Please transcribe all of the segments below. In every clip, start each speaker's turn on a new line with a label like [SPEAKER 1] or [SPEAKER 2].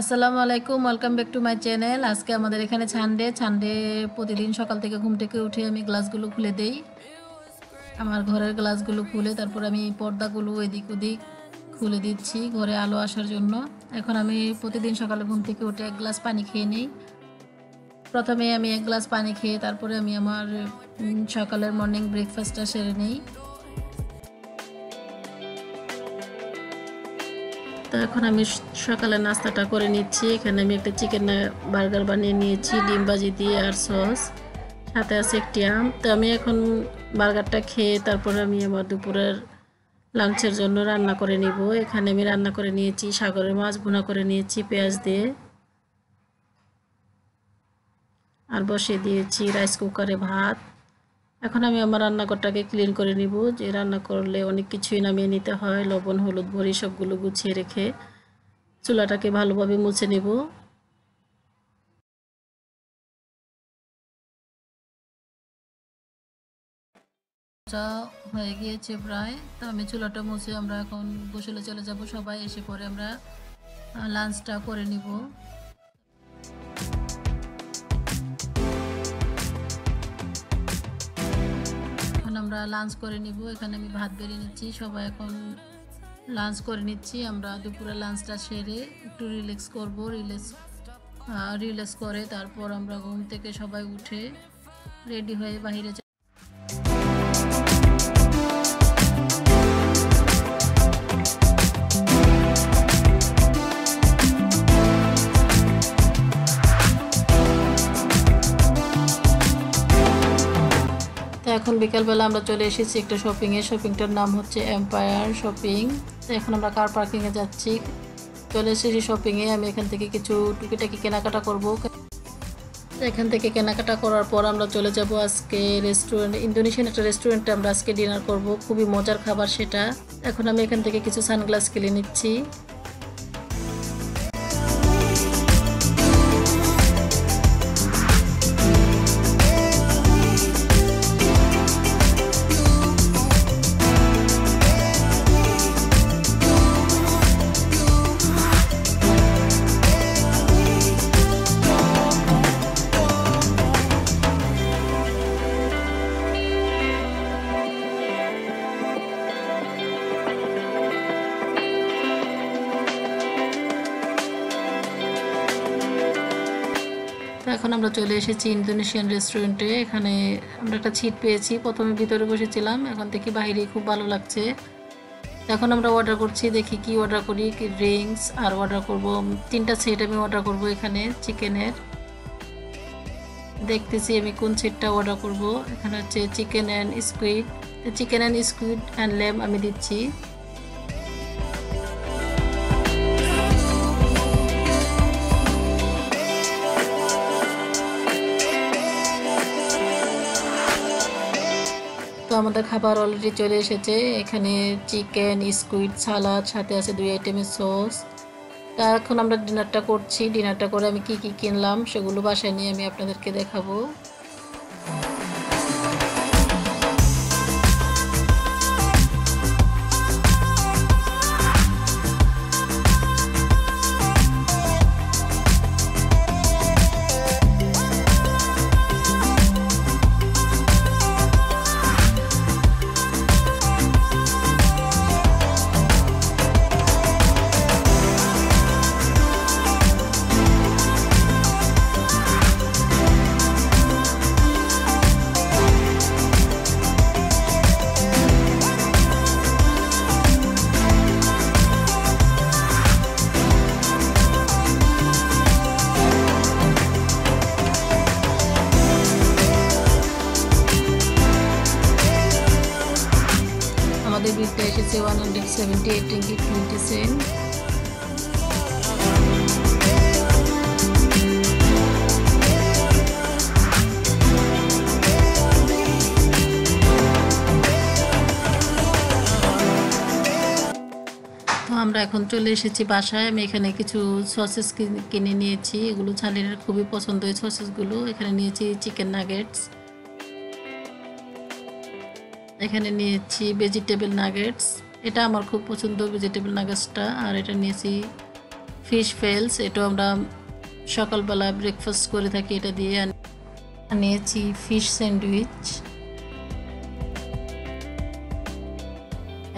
[SPEAKER 1] আসসালামু আলাইকুম welcome back to my channel আজকে আমাদের এখানে ছানডে। ছানডে প্রতিদিন সকাল থেকে ঘুম থেকে উঠে আমি গ্লাসগুলো খুলে দেই। আমার ঘরের গ্লাসগুলো খুলে তারপর আমি পর্দাগুলো এদিক ওদিক খুলে দিচ্ছি ঘরে আলো আসার জন্য। এখন আমি প্রতিদিন সকালে ঘুম থেকে উঠে এক গ্লাস পানি খেয়ে নিই। প্রথমে আমি এক গ্লাস পানি খেয়ে তারপরে আমি আমার সকালের মর্নিং ব্রেকফাস্টটা সেরে নিই। তো এখন আমি সকালে নাস্তাটা করে নিচ্ছি। এখানে আমি একটা চিকেন বার্গার বানিয়ে নিয়েছি, ডিম ভাজি দিয়ে আর সস সাথে আছে একটি আম। তো আমি এখন বার্গারটা খেয়ে তারপরে আমি আমার দুপুরের লাঞ্চের জন্য রান্না করে নিব। এখানে আমি রান্না করে নিয়েছি সাগরের মাছ, ভুনা করে নিয়েছি পেঁয়াজ দিয়ে। আর বসিয়ে দিয়েছি রাইস কুকারে ভাত। এখন আমি আমার রান্নাঘরটাকে ক্লিন করে নিব। যে রান্না করলে অনেক কিছুই নামিয়ে নিতে হয়। লবণ, হলুদ, ভরি সবগুলো গুছিয়ে রেখে চুলাটাকে ভালোভাবে মুছে নিব। হয়ে গিয়েছে প্রায়, তো আমি চুলাটা মুছে আমরা এখন গোসলে চলে যাব সবাই। এসে পরে আমরা লাঞ্চটা করে নিব। আমরা লাঞ্চ করে নিব। এখানে আমি ভাত বেরিয়ে নিচ্ছি। সবাই এখন লাঞ্চ করে নিচ্ছি। আমরা দুপুরে লাঞ্চটা সেরে একটু রিল্যাক্স করব রিল্যাক্স রিল্যাক্স করে তারপর আমরা ঘুম থেকে সবাই উঠে রেডি হয়ে বাইরে এখন বিকালবেলা আমরা চলে এসেছি একটা শপিং শপিংয়ে শপিংটার নাম হচ্ছে এম্পায়ার শপিং এখন আমরা কার পার্কিংয়ে যাচ্ছি। চলে এসেছি শপিংয়ে আমি এখান থেকে কিছু টুকিটাকি কেনাকাটা করব। এখান থেকে কেনাকাটা করার পর আমরা চলে যাব আজকে রেস্টুরেন্ট ইন্দোনেশিয়ান একটা রেস্টুরেন্টে আমরা আজকে ডিনার করব। খুবই মজার খাবার সেটা। এখন আমি এখান থেকে কিছু সানগ্লাস কিনে নিচ্ছি। তো এখন আমরা চলে এসেছি ইন্দোনেশিয়ান রেস্টুরেন্টে। এখানে আমরা একটা ছিট পেয়েছি। প্রথমে ভিতরে বসেছিলাম। এখন দেখি বাইরে খুব ভালো লাগছে। এখন আমরা অর্ডার করছি, দেখি কি অর্ডার করি। কি ড্রিঙ্কস আর অর্ডার করব তিনটা সেট আমি অর্ডার করব এখানে চিকেনের। দেখতেছি আমি কোন সেটটা অর্ডার করব। এখানে হচ্ছে chicken and squid chicken and squid and lamb আমি দিচ্ছি। আমাদের খাবার অলরেডি চলে এসেছে। এখানে চিকেন স্কুইড সালাদ সাথে আছে দুই আইটেমের সস তা এখন আমরা ডিনারটা করছি। ডিনারটা করে আমি কি কি কিনলাম, সেগুলো বাসায় নিয়ে আমি আপনাদেরকে দেখাবো। 78 ringgit 20 cent তো আমরা এখন চলে এসেছি বাসায়। আমি এখানে কিছু সসেস কিনে নিয়েছি। এগুলো ছালিনের খুবই পছন্দ ওই সসেসগুলো এখানে নিয়েছি চিকেন নাগেটস এখানে নিয়েছি ভেজিটেবল নাগেটস এটা আমার খুব পছন্দ ভেজিটেবল নাগেটসটা আর এটা নিয়েছি ফিশ ফেলস এটাও আমরা সকালবেলা ব্রেকফাস্ট করে থাকি এটা দিয়ে নিয়েছি ফিশ স্যান্ডউইচ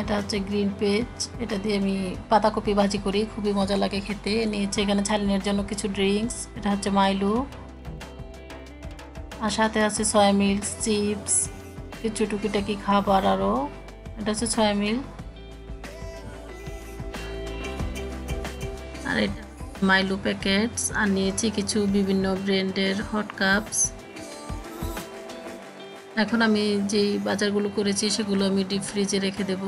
[SPEAKER 1] এটা হচ্ছে গ্রিন পেজ এটা দিয়ে আমি পাতাকপি ভাজি করি, খুবই মজা লাগে খেতে। নিয়েছি এখানে ছালিনের জন্য কিছু ড্রিঙ্কস এটা হচ্ছে মাইলু আর সাথে আছে সয়া মিল্ক চিপস কিছু টুকিটাকি খাবার আরও। এটা হচ্ছে সয়া মিল্ক আর এটা মাইলু প্যাকেটস আর নিয়েছি কিছু বিভিন্ন ব্র্যান্ডের হট কাপস এখন আমি যেই বাজারগুলো করেছি, সেগুলো আমি ডিপ ফ্রিজে রেখে দেব।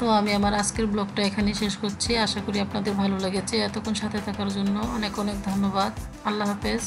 [SPEAKER 1] তো আমি আমার আজকের ব্লগটা এখানেই শেষ করছি। আশা করি আপনাদের ভালো লেগেছে। এতক্ষণ সাথে থাকার জন্য অনেক অনেক ধন্যবাদ। আল্লাহ হাফেজ।